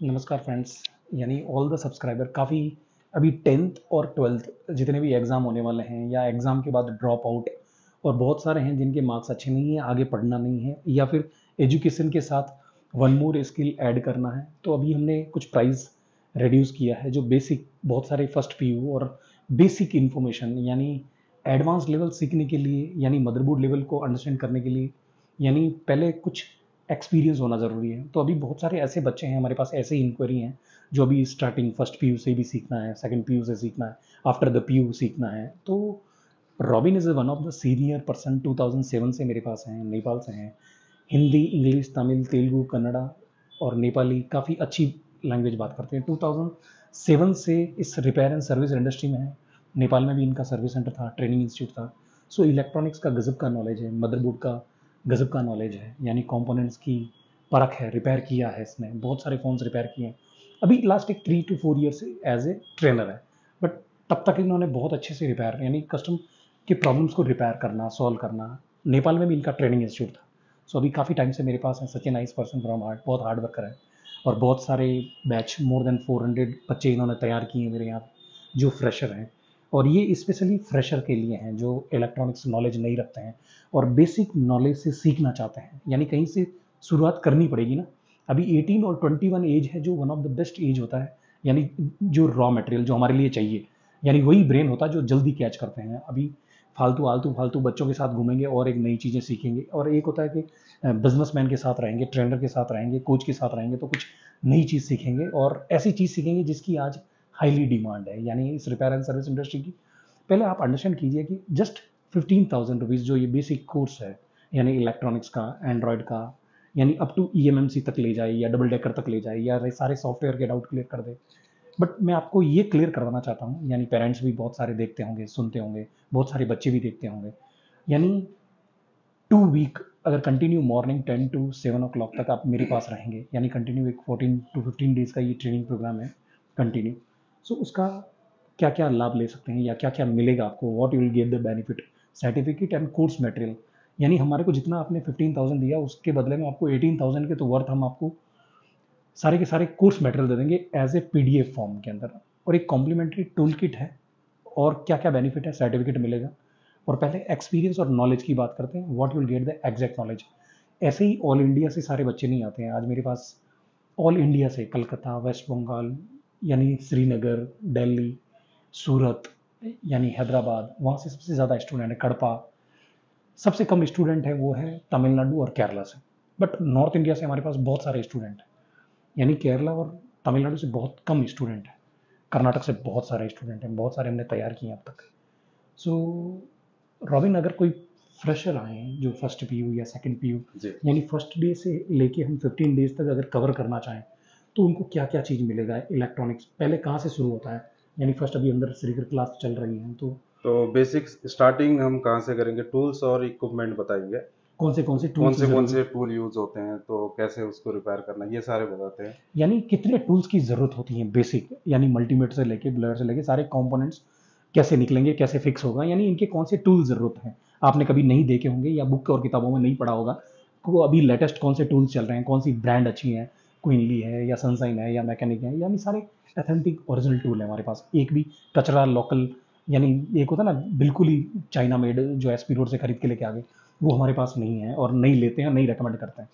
नमस्कार फ्रेंड्स यानी all the subscriber काफ़ी अभी टेंथ और ट्वेल्थ जितने भी एग्ज़ाम होने वाले हैं या एग्ज़ाम के बाद ड्रॉप आउट और बहुत सारे हैं जिनके मार्क्स अच्छे नहीं हैं, आगे पढ़ना नहीं है या फिर एजुकेशन के साथ वन मोर स्किल ऐड करना है तो अभी हमने कुछ प्राइस रिड्यूस किया है जो बेसिक बहुत सारे फ़र्स्ट पी और बेसिक इन्फॉर्मेशन यानी एडवांस लेवल सीखने के लिए, यानी मदरबोर्ड लेवल को अंडरस्टैंड करने के लिए, यानी पहले कुछ एक्सपीरियंस होना ज़रूरी है। तो अभी बहुत सारे ऐसे बच्चे हैं, हमारे पास ऐसे इंक्वायरी हैं, जो अभी स्टार्टिंग फ़र्स्ट पीयू से भी सीखना है सेकंड पी से सीखना है आफ्टर द पीयू सीखना है। तो Robin is one of the senior person 2007 से मेरे पास हैं, नेपाल से हैं। हिंदी इंग्लिश तमिल तेलुगु कन्नड़ा और नेपाली काफ़ी अच्छी लैंग्वेज बात करते हैं। 2007 से इस रिपेयर एंड सर्विस इंडस्ट्री में है। नेपाल में भी इनका सर्विस सेंटर था ट्रेनिंग इंस्टीट्यूट था। सो इलेक्ट्रॉनिक्स का गज़ब का नॉलेज है मदरबोर्ड का गज़ब का नॉलेज है, यानी कंपोनेंट्स की परख है रिपेयर किया है इसने, बहुत सारे फ़ोन्स रिपेयर किए हैं। अभी लास्ट एक थ्री टू फोर ईयर से एज ए ट्रेनर है बट तब तक इन्होंने बहुत अच्छे से रिपेयर यानी कस्टम के प्रॉब्लम्स को रिपेयर करना सॉल्व करना, नेपाल में भी इनका ट्रेनिंग इंस्टीट्यूट था। सो अभी काफ़ी टाइम से मेरे पास है such a nice person from heart बहुत हार्ड वर्कर है, और बहुत सारे batch more than four hundred बच्चे इन्होंने तैयार किए हैं मेरे यहाँ, जो फ्रेशर हैं। और ये स्पेशली फ्रेशर के लिए हैं, जो इलेक्ट्रॉनिक्स नॉलेज नहीं रखते हैं और बेसिक नॉलेज से सीखना चाहते हैं। यानी कहीं से शुरुआत करनी पड़ेगी ना। अभी 18 और 21 एज है, जो one of the best age होता है। यानी जो रॉ मटेरियल जो हमारे लिए चाहिए। यानी वही ब्रेन होता है जो जल्दी कैच करते हैं। अभी फालतू, आलतू, फालतू बच्चों के साथ घूमेंगे और एक नई चीज़ें सीखेंगे। और एक होता है कि बिजनेसमैन के साथ रहेंगे ट्रेनर के साथ रहेंगे कोच के साथ रहेंगे तो कुछ नई चीज़ सीखेंगे और ऐसी चीज़ सीखेंगे जिसकी आज हाईली डिमांड है। यानी इस रिपेयर एंड सर्विस इंडस्ट्री की पहले आप अंडरस्टैंड कीजिए कि जस्ट फिफ्टीन थाउज़ेंड रुपीज़ जो ये बेसिक कोर्स है, यानी इलेक्ट्रॉनिक्स का एंड्रॉयड का, यानी अप टू ईएमएमसी तक ले जाए या डबल डेकर तक ले जाए या सारे सॉफ्टवेयर के डाउट क्लियर कर दे। बट मैं आपको ये क्लियर करवाना चाहता हूँ, यानी पेरेंट्स भी बहुत सारे देखते होंगे, सुनते होंगे, बहुत सारे बच्चे भी देखते होंगे। यानी टू वीक अगर continue morning ten to seven o'clock तक आप मेरे पास रहेंगे, यानी कंटिन्यू एक फोर्टीन टू फिफ्टीन डेज़ का ये ट्रेनिंग प्रोग्राम है कंटिन्यू सो so, उसका क्या क्या लाभ ले सकते हैं या क्या क्या मिलेगा आपको? What you will get the benefit certificate and course material यानी हमारे को जितना आपने फिफ्टीन थाउज़ेंड दिया उसके बदले में आपको एटीन थाउज़ेंड के तो वर्थ हम आपको सारे के सारे कोर्स मटेरियल दे देंगे एज ए पी फॉर्म के अंदर। और एक कॉम्प्लीमेंट्री टूल किट है और क्या क्या बेनिफिट है सर्टिफिकेट मिलेगा। और पहले एक्सपीरियंस और नॉलेज की बात करते हैं। What will get the exact knowledge ऐसे ही ऑल इंडिया से सारे बच्चे नहीं आते हैं। आज मेरे पास ऑल इंडिया से कलकत्ता वेस्ट बंगाल यानी श्रीनगर दिल्ली सूरत यानी हैदराबाद वहाँ से सबसे ज़्यादा स्टूडेंट है कड़पा। सबसे कम स्टूडेंट है वो है तमिलनाडु और केरला से। बट नॉर्थ इंडिया से हमारे पास बहुत सारे स्टूडेंट हैं। यानी केरला और तमिलनाडु से बहुत कम स्टूडेंट हैं। कर्नाटक से बहुत सारे स्टूडेंट हैं बहुत सारे हमने तैयार किए अब तक। सो so, रॉबिन अगर कोई फ्रेशर आए हैं जो फ़र्स्ट पीयू या सेकेंड पी यानी फ़र्स्ट डे से लेके हम फिफ्टीन डेज़ तक अगर कवर करना चाहें तो उनको क्या क्या चीज़ मिलेगा इलेक्ट्रॉनिक्स पहले कहाँ से शुरू होता है? यानी फ़र्स्ट अभी अंदर श्रीकर क्लास चल रही है तो तो बेसिक स्टार्टिंग हम कहाँ से करेंगे? टूल्स और इक्विपमेंट बताएँगे कौन से कौन से टूल्स कौन से कौन से टूल यूज़ होते हैं? तो कैसे उसको रिपेयर करना ये सारे बताते हैं। यानी कितने टूल्स की ज़रूरत होती है? बेसिक यानी मल्टीमीटर से लेके ब्लर से लेके सारे कंपोनेंट्स कैसे निकलेंगे कैसे फिक्स होगा? यानी इनके कौन से टूल ज़रूरत है? आपने कभी नहीं देखे होंगे या बुक और किताबों में नहीं पढ़ा होगा को अभी लेटेस्ट कौन से टूल्स चल रहे हैं? कौन सी ब्रांड अच्छी है? क्विनली है या सनसाइन है या मैकेनिक है यानी सारे एथेंटिक ओरिजिनल टूल है हमारे पास। एक भी कचरा लोकल यानी एक होता ना बिल्कुल ही चाइना मेड जो एस पी रोड से खरीद के लेके आ गए वो हमारे पास नहीं है और नहीं लेते हैं नहीं रेकमेंड करते हैं।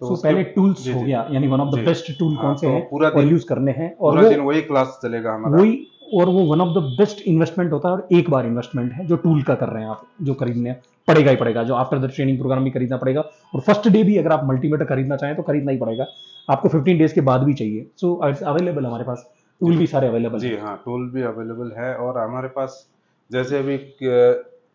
तो so, पहले टूल्स हो गया यानी one of the best tool कौन से तो हैं और यूज़ करने हैं और पूरा दिन वही क्लास चलेगा हमारा। वही और वो one of the best investment होता है और एक बार इन्वेस्टमेंट है जो टूल का कर रहे हैं आप जो खरीदने पड़ेगा ही पड़ेगा जो आफ्टर द ट्रेनिंग प्रोग्राम भी खरीदना पड़ेगा और फ़र्स्ट डे भी अगर आप मल्टीमीटर खरीदना चाहें तो खरीदना ही पड़ेगा। आपको 15 डेज़ के बाद भी चाहिए। सो इट्स अवेलेबल हमारे पास टूल भी सारे अवेलेबल जी हाँ। टूल भी अवेलेबल है और हमारे पास जैसे अभी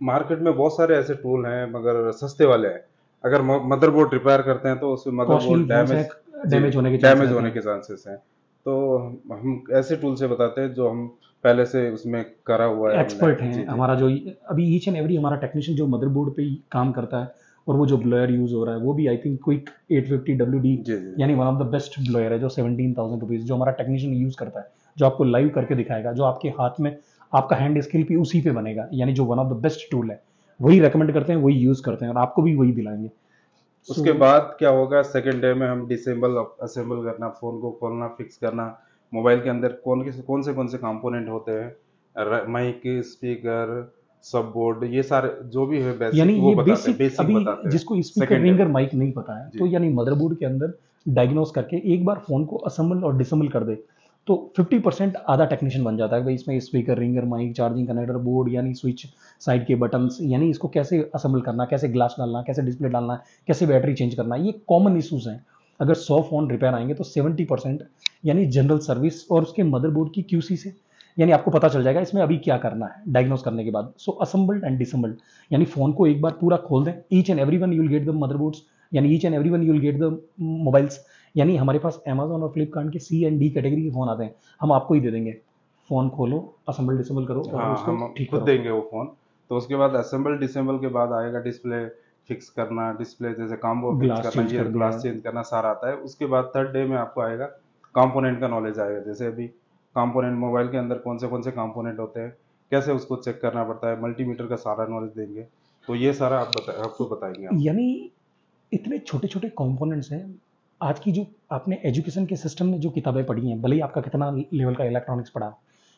मार्केट में बहुत सारे ऐसे टूल हैं मगर सस्ते वाले हैं। अगर मदरबोर्ड रिपेयर करते हैं तो उसमें मदरबोर्ड डैमेज डैमेज होने के डैमेज होने के चांसेस हैं। तो हम ऐसे टूल से बताते हैं जो हम पहले से उसमें करा हुआ है एक्सपर्ट हैं हमारा जो अभी ईच एंड एवरी हमारा टेक्नीशियन जो मदरबोर्ड पे काम करता है और वो जो ब्लोयर यूज़ हो रहा है वो भी आई थिंक क्विक 850 WD यानी one of the best blower है जो सेवनटीन थाउज़ेंड रुपीज़ जो हमारा टेक्नीशियन यूज़ करता है जो आपको लाइव करके दिखाएगा जो आपके हाथ में आपका हैंड स्किल भी उसी पे बनेगा यानी जो one of the best tool है वही रेकमेंड करते हैं वही यूज़ करते हैं और आपको भी वही दिलाएँगे। उसके बाद क्या होगा? सेकेंड डे में हम डिसेंबल असेंबल करना फ़ोन को खोलना फिक्स करना। मोबाइल के अंदर कौन के कौन से कौन से कंपोनेंट होते हैं? माइक स्पीकर सब बोर्ड ये सारे जो भी है बेसिक यानी वो ये बेसिक, बेसिक अभी बताते जिसको स्पीकर रिंगर माइक नहीं पता है तो यानी मदरबोर्ड के अंदर डायग्नोस करके एक बार फ़ोन को असेंबल और डिसेंबल कर दे। तो 50 परसेंट आधा टेक्नीशियन बन जाता है भाई इसमें speaker ringer mic charging connector board यानी स्विच साइड के बटन्स यानी इसको कैसे असेंबल करना, कैसे ग्लास डालना, कैसे डिस्प्ले डालना, कैसे बैटरी चेंज करना, ये कॉमन इशूज हैं। अगर सौ फ़ोन रिपेयर आएँगे तो सेवेंटी परसेंट यानी जनरल सर्विस और उसके मदरबोर्ड की क्यूसी से, यानी आपको पता चल जाएगा इसमें अभी क्या करना है डायग्नोस करने के बाद। सो असेंबल्ड एंड डिसेंबल्ड यानी फ़ोन को एक बार पूरा खोल दें each and every one you'll get the motherboards यानी each and every one you'll get the mobiles यानी हमारे पास अमेजोन और फ्लिपकार्ट के सी एंड डी कैटेगरी के फ़ोन आते हैं। हम आपको ही दे देंगे। फ़ोन खोलो असेंबल डिसेंबल करो और हाँ, उसको ठीक खुद देंगे वो फ़ोन तो उसके बाद असेंबल डिसेंबल के बाद आएगा डिस्प्ले फिक्स करना डिस्प्ले जैसे कॉम्बो फिक्स करना ये ग्लास चेंज करना सारा आता है। उसके बाद थर्ड डे में आपको आएगा कंपोनेंट का नॉलेज आएगा। जैसे अभी कंपोनेंट मोबाइल के अंदर कौन से कौन से कंपोनेंट होते हैं कैसे उसको चेक करना पड़ता है मल्टीमीटर का सारा नॉलेज देंगे। तो ये सारा आप बता, आपको बताएँगे यानी इतने छोटे छोटे कंपोनेंट्स हैं आज की जो आपने एजुकेशन के सिस्टम में जो किताबें पढ़ी हैं, भले ही आपका कितना लेवल का इलेक्ट्रॉनिक्स पढ़ा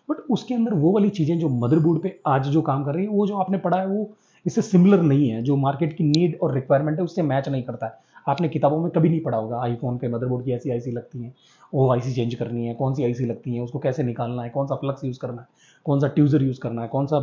बट उसके अंदर वो वाली चीज़ें जो मदरबोर्ड पे आज जो काम कर रही है, वो जो आपने पढ़ा है, वो इससे सिमिलर नहीं है। जो मार्केट की नीड और रिक्वायरमेंट है, उससे मैच नहीं करता है। आपने किताबों में कभी नहीं पढ़ा होगा आईफोन पे मदरबोर्ड की ऐसी आईसी लगती हैं वो आईसी चेंज करनी है, कौन सी आईसी लगती है, उसको कैसे निकालना है, कौन सा फ्लक्स यूज़ करना है, कौन सा ट्यूजर यूज़ करना है, कौन सा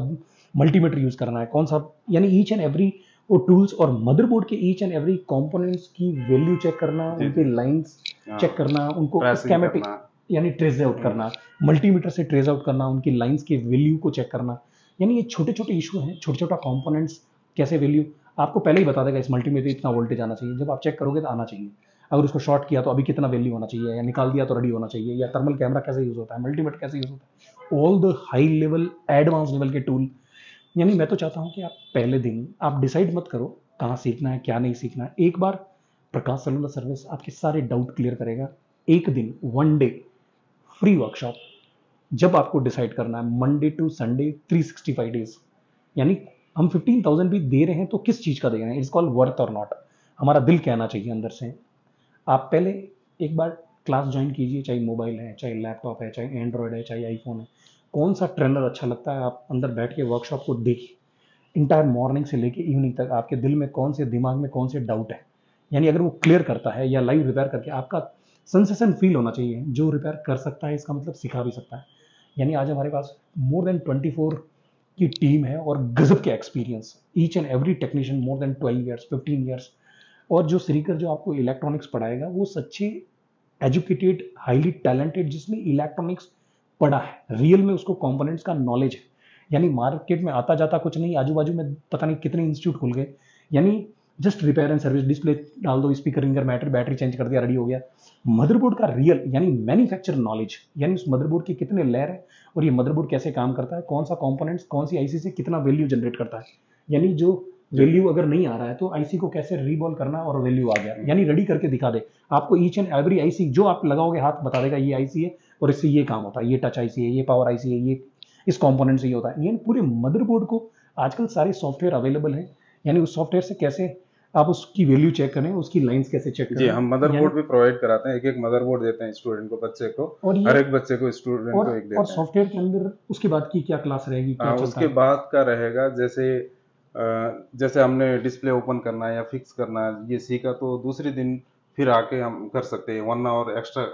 मल्टीमीटर यूज़ करना है, कौन सा, यानी ईच एंड एवरी वो टूल्स और मदरबोर्ड के ईच एंड एवरी कंपोनेंट्स की वैल्यू चेक करना उनके लाइंस चेक हाँ। करना उनको स्कैमेटिक यानी ट्रेस आउट करना मल्टीमीटर से ट्रेस आउट करना उनकी लाइंस के वैल्यू को चेक करना। यानी ये छोटे छोटे इशू हैं छोटे छोटा कंपोनेंट्स कैसे वैल्यू आपको पहले ही बता देगा इस मल्टीमीटर इतना वोल्टेज आना चाहिए। जब आप चेक करोगे तो आना चाहिए। अगर उसको शॉर्ट किया तो अभी कितना वैल्यू होना चाहिए या निकाल दिया तो रेडी होना चाहिए या थर्मल कैमरा कैसे यूज़ होता है मल्टीमीटर कैसे यूज़ होता है? All the high level advance level के टूल यानी मैं तो चाहता हूँ कि आप पहले दिन आप डिसाइड मत करो कहाँ सीखना है क्या नहीं सीखना है। एक बार प्रकाश सेलुलर सर्विस आपके सारे डाउट क्लियर करेगा। एक दिन वन डे फ्री वर्कशॉप जब आपको डिसाइड करना है मंडे टू संडे 365 डेज़ यानी हम 15,000 भी दे रहे हैं तो किस चीज़ का दे रहे हैं? इट्स कॉल वर्थ और नॉट हमारा दिल कहना चाहिए अंदर से। आप पहले एक बार क्लास ज्वाइन कीजिए चाहे मोबाइल है चाहे लैपटॉप है चाहे एंड्रॉयड है चाहे आईफोन है। कौन सा ट्रेनर अच्छा लगता है? आप अंदर बैठ के वर्कशॉप को देखिए। इंटायर मॉर्निंग से लेके इवनिंग तक आपके दिल में कौन से, दिमाग में कौन से डाउट है? यानी अगर वो क्लियर करता है या लाइव रिपेयर करके आपका सेंसेशन फील होना चाहिए। जो रिपेयर कर सकता है, इसका मतलब सिखा भी सकता है। यानी आज हमारे पास मोर देन ट्वेंटी फोर की टीम है और गजब के experience each and every technician more than twelve years fifteen years और जो श्रीकर जो आपको इलेक्ट्रॉनिक्स पढ़ाएगा, वो सच्चे एजुकेटेड हाईली टैलेंटेड जिसने इलेक्ट्रॉनिक्स पढ़ा है। रियल में उसको कंपोनेंट्स का नॉलेज है। यानी मार्केट में आता जाता कुछ नहीं आजू बाजू में पता नहीं कितने इंस्टीट्यूट खुल गए। यानी just repair and service display डाल दो speaker ringer matter battery change कर दिया रेडी हो गया। मदरबोर्ड का रियल यानी मैन्युफैक्चर नॉलेज यानी उस मदरबोर्ड के कितने लेयर है और ये मदरबोर्ड कैसे काम करता है, कौन सा कंपोनेंट्स कौन सी आईसी से कितना वैल्यू जनरेट करता है। यानी जो वैल्यू अगर नहीं आ रहा है तो आईसी को कैसे रीबॉल करना और वैल्यू आ गया। यानी रेडी करके दिखा दे। आपको ईच एंड एवरी आईसी जो आप लगाओगे, हाथ बता देगा, ये आईसी है। और इससे ये काम होता है ये टच आईसी है ये पावर आईसी है ये इस कंपोनेंट से ये होता है। यानी पूरे मदरबोर्ड को आजकल सारे सॉफ्टवेयर अवेलेबल हैं। यानी उस सॉफ्टवेयर से कैसे आप उसकी वैल्यू चेक करें उसकी लाइंस कैसे चेक करें। जी हम मदरबोर्ड भी प्रोवाइड कराते हैं एक एक मदरबोर्ड देते हैं स्टूडेंट को बच्चे को। और हर एक बच्चे को स्टूडेंट को एक देते और सॉफ्टवेयर के अंदर उसके बाद की क्या क्लास रहेगी क्या आ, हाँ, उसके बाद का रहेगा जैसे जैसे हमने डिस्प्ले ओपन करना है या फिक्स करना है ये सीखा तो दूसरे दिन फिर आके हम कर सकते हैं वन आवर एक्स्ट्रा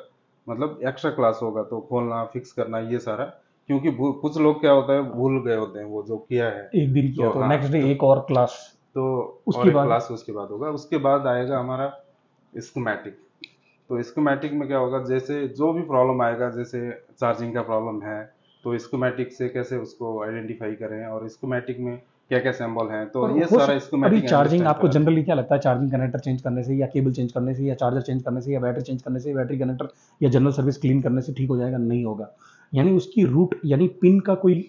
मतलब एक्स्ट्रा क्लास होगा तो खोलना फिक्स करना ये सारा। क्योंकि कुछ लोग क्या होता है भूल गए होते हैं वो जो किया है। एक दिन किया तो, नेक्स्ट डे एक और क्लास तो उसके बाद? क्लास उसके बाद होगा। उसके बाद आएगा हमारा स्कीमेटिक तो स्कीमेटिक में क्या होगा जैसे जो भी प्रॉब्लम आएगा जैसे चार्जिंग का प्रॉब्लम है तो स्कीमेटिक से कैसे उसको आइडेंटिफाई करें और स्कीमेटिक में क्या क्या सिंबल हैं? तो ये सारा इसको अभी चार्जिंग आपको जनरली क्या लगता है? चार्जिंग कनेक्टर चेंज करने से या केबल चेंज करने से या चार्जर चेंज करने से या बैटरी चेंज करने से बैटरी कनेक्टर या जनरल सर्विस क्लीन करने से ठीक हो जाएगा? नहीं होगा। यानी उसकी रूट यानी पिन का कोई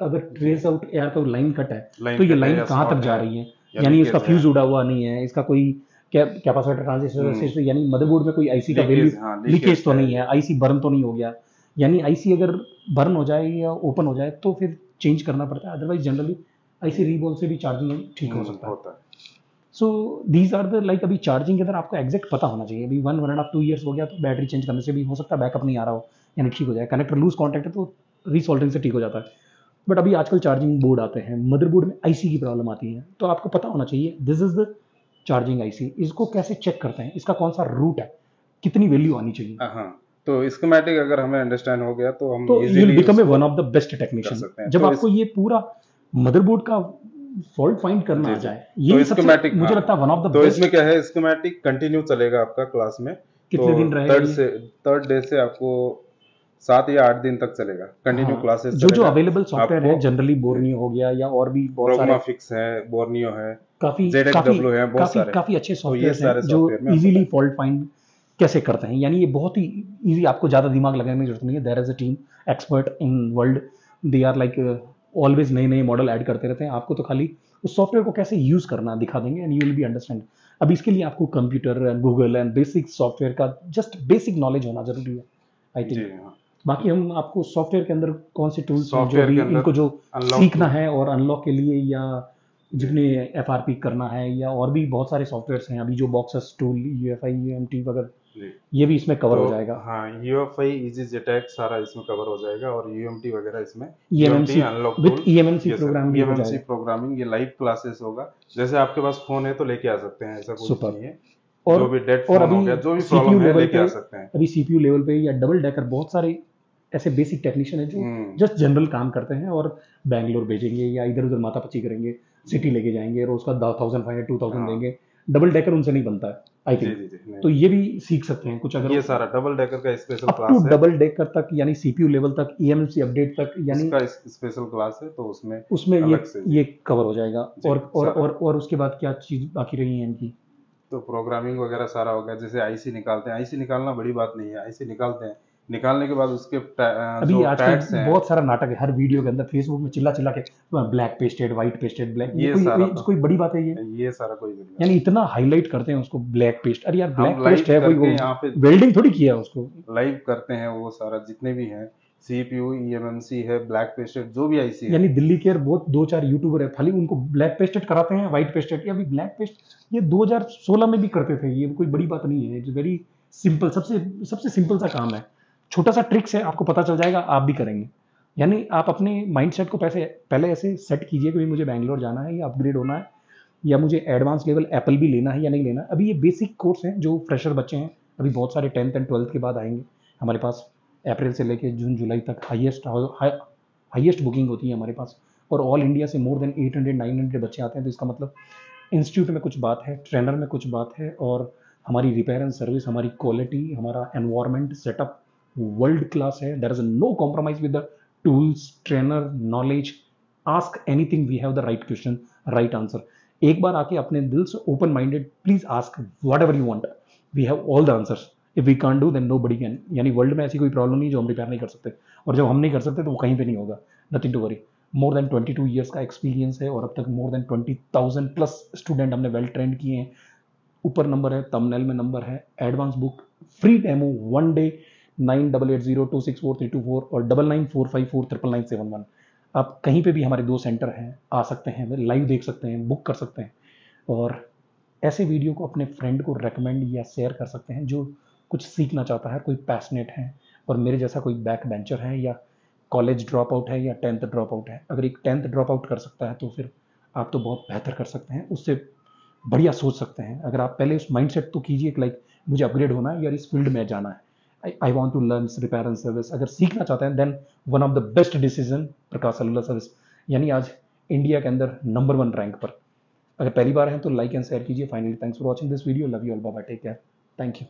अगर ट्रेस आउट या तो लाइन कट है तो ये लाइन कहाँ तक जा रही है? यानी इसका फ्यूज उड़ा हुआ नहीं है इसका कोई कैपेसिटर ट्रांजिस्टर यानी मदरबोर्ड में कोई आईसी का वैल्यू लीकेज तो नहीं है। आईसी बर्न तो नहीं हो गया। यानी आईसी अगर बर्न हो जाए या ओपन हो जाए तो फिर चेंज करना पड़ता है। अदरवाइज़ जनरली ऐसे रीबॉल से भी चार्जिंग ठीक हो सकता है। So these are the like अभी चार्जिंग के अंदर आपको एग्जैक्ट पता होना चाहिए। अभी one one and half two years हो गया तो बैटरी चेंज करने से भी हो सकता है बैकअप नहीं आ रहा हो यानी ठीक हो जाए। कनेक्टर लूज कॉन्टैक्ट है तो रीसोल्डरिंग से ठीक हो जाता है। बट अभी आजकल चार्जिंग बोर्ड आते हैं। मदरबोर्ड में आईसी की प्रॉब्लम आती है। तो आपको पता होना चाहिए this is the charging IC इसको कैसे चेक करते हैं? इसका कौन सा रूट है? कितनी वैल्यू आनी चाहिए? हाँ। तो स्कीमेटिक अगर हमें अंडरस्टैंड हो गया तो हम तो you will become a one of the best technician जब तो आपको ये पूरा मदरबोर्ड का फॉल्ट फाइंड करना आ। जाए तो ये सबसे schematic, मुझे हाँ। लगता है वन ऑफ़ द तो इसमें क्या है? स्कीमेटिक कंटिन्यू चलेगा आपका क्लास में। कितने दिन रहेगा? थर्ड से थर्ड डे से आपको सात या आठ दिन तक चलेगा। कंटिन्यू हाँ, क्लासेस जो जो अवेलेबल सॉफ्टवेयर है जनरली बोर्नियो हो गया या और भी बहुत सारे फिक्स है बोर्नियो है काफ़ी काफ़ी है, बहुत काफ़ी सारे। काफ़ी अच्छे तो सॉफ्टवेयर सारे हैं जो इजीली फॉल्ट फाइंड कैसे करते हैं? यानी ये बहुत ही इजी आपको ज़्यादा दिमाग लगाने की ज़रूरत नहीं है। There is a team expert in world they are like always नए नए मॉडल ऐड करते रहते हैं। आपको तो खाली उस सॉफ्टवेयर को कैसे यूज़ करना दिखा देंगे and you will be understand अब इसके लिए आपको computer and Google and basic software का जस्ट बेसिक नॉलेज होना ज़रूरी है आई थिंक हाँ। बाकी हम आपको सॉफ्टवेयर के अंदर कौन से टूल्स जो भी इनको जो सीखना है और अनलॉक के लिए या जितने FRP करना है या और भी बहुत सारे सॉफ्टवेयर हैं। अभी जो boxes tool U F I U M T वगैरह ये भी इसमें कवर तो, हो जाएगा हाँ यूएफआई इजी जेटैक सारा इसमें कवर हो जाएगा और यूएमटी वगैरह इसमें EMMC unlock with eMMC program भी हो ईएमएमसी प्रोग्रामिंग ये लाइव क्लासेस होगा। जैसे आपके पास फ़ोन है तो लेके आ सकते हैं ऐसा कुछ. नहीं है। और जो भी डेड और हो अभी गया जो भी है लेवल लेके आ सकते हैं। अभी सीपीयू लेवल पे या डबल डेकर बहुत सारे ऐसे बेसिक टेक्नीशियन है जो हम्म, जस्ट जनरल काम करते हैं और बैंगलोर भेजेंगे या इधर उधर माता पची करेंगे सिटी लेके जाएँगे और उसका थाउज़ेंड फाइव टू थाउज़ेंड। देंगे। डबल डेकर उनसे नहीं बनता है। I think. तो ये भी सीख सकते हैं कुछ अगर ये सारा डबल डेकर का स्पेशल क्लास है। डबल डेकर तक यानी सीपीयू लेवल तक ईएमएमसी अपडेट तक यानी इसका स्पेशल क्लास है तो उसमें उसमें ये ये कवर हो जाएगा। और और और और उसके बाद क्या चीज़ बाकी रही है इनकी? तो प्रोग्रामिंग वगैरह सारा हो गया। जैसे आईसी निकालते हैं। आईसी निकालना बड़ी बात नहीं है। आईसी निकालते हैं। निकालने के बाद उसके अभी आजकल बहुत सारा नाटक है हर वीडियो के अंदर फेसबुक में चिल्ला चिल्ला के black pasted white pasted black ये कोई सारा कोई, तो- कोई बड़ी बात है ये? ये सारा कोई नहीं यानी इतना हाईलाइट करते हैं उसको ब्लैक पेस्ट अरे यार ब्लैक पेस्ट है कोई यहाँ पे वेल्डिंग थोड़ी किया उसको। लाइव करते हैं वो सारा जितने भी हैं। सीपीयू ईएमएमसी है ब्लैक पेस्टेड जो भी आईसी है। यानी दिल्ली के बहुत दो चार यूट्यूबर है खाली उनको ब्लैक पेस्टेड कराते हैं व्हाइट पेस्टेड या अभी ब्लैक पेस्ट ये 2016 में भी करते थे ये कोई बड़ी बात नहीं है। इट्स वेरी सिंपल सबसे सबसे सिंपल सा काम है। छोटा सा ट्रिक्स है, आपको पता चल जाएगा, आप भी करेंगे। यानी आप अपने माइंड सेट को पैसे, पहले ऐसे सेट कीजिए कि भाई मुझे बैंगलोर जाना है, या अपग्रेड होना है, या मुझे एडवांस लेवल एप्पल भी लेना है या नहीं लेना। अभी ये बेसिक कोर्स हैं जो फ्रेशर बच्चे हैं। अभी बहुत सारे टेंथ एंड ट्वेल्थ के बाद आएँगे। हमारे पास अप्रैल से लेके जून जुलाई तक हाईएस्ट हाईएस्ट बुकिंग होती है हमारे पास। और ऑल इंडिया से मोर देन 800 900 बच्चे आते हैं तो इसका मतलब इंस्टीट्यूट में कुछ बात है ट्रेनर में कुछ बात है, और हमारी रिपेयर एंड सर्विस हमारी क्वालिटी हमारा एनवायरनमेंट सेटअप वर्ल्ड क्लास है. There is no compromise with the tools trainer knowledge ask anything we have the right question right answer एक बार आके अपने दिल से open minded please ask whatever you want we have all the answers if we can do then nobody can यानी world में ऐसी कोई प्रॉब्लम नहीं जो हम रिपेयर नहीं कर सकते. और जब हम नहीं कर सकते तो वो कहीं पे नहीं होगा. Nothing to worry more than 22 years का एक्सपीरियंस है और अब तक मोर देन 20,000 प्लस स्टूडेंट हमने वेल ट्रेंड किए हैं. ऊपर नंबर है तमनेल में नंबर है advance book free demo one day nine double eight zero two six four three two four और double nine four five four triple nine seven one. आप कहीं पे भी हमारे दो सेंटर हैं, आ सकते हैं लाइव देख सकते हैं, बुक कर सकते हैं और ऐसे वीडियो को अपने फ्रेंड को रेकमेंड या शेयर कर सकते हैं जो कुछ सीखना चाहता है, कोई पैशनेट है और मेरे जैसा कोई बैक बेंचर है या कॉलेज ड्रॉप आउट है या टेंथ ड्रॉप आउट है। अगर एक टेंथ ड्रॉप आउट कर सकता है तो फिर आप तो बहुत बेहतर कर सकते हैं, उससे बढ़िया सोच सकते हैं। अगर आप पहले उस माइंडसेट तो कीजिए लाइक मुझे अपग्रेड होना है या इस फ़ील्ड में जाना है। I want to learn repair and service अगर सीखना चाहते हैं then one of the best decision Prakash cellular service यानी आज इंडिया के अंदर नंबर वन रैंक पर। अगर पहली बार है तो लाइक एंड शेयर कीजिए। Finally thanks for watching this video love you all Baba take care thank you